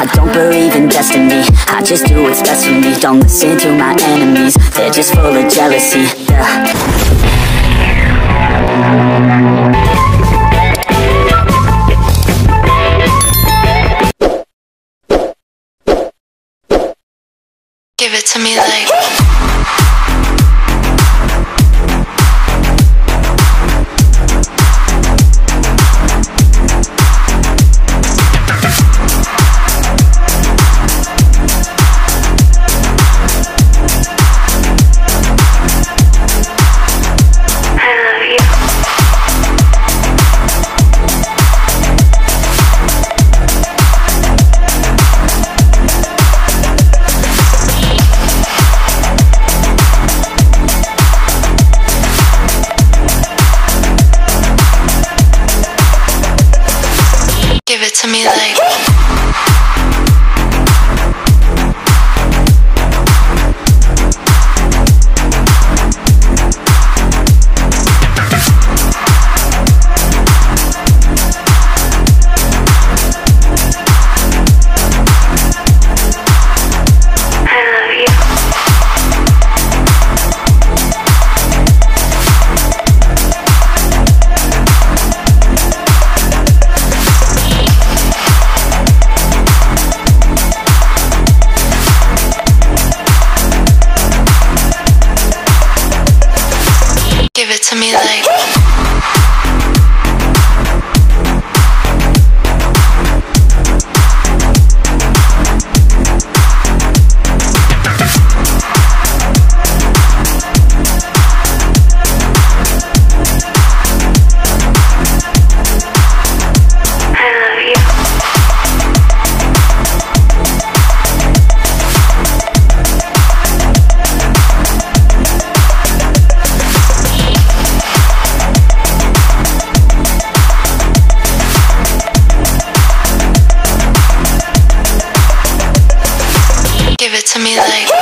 I don't believe in destiny. I just do what's best for me. Don't listen to my enemies. They're just full of jealousy. Yeah. Give it to me like. To me like. To me like. Me like.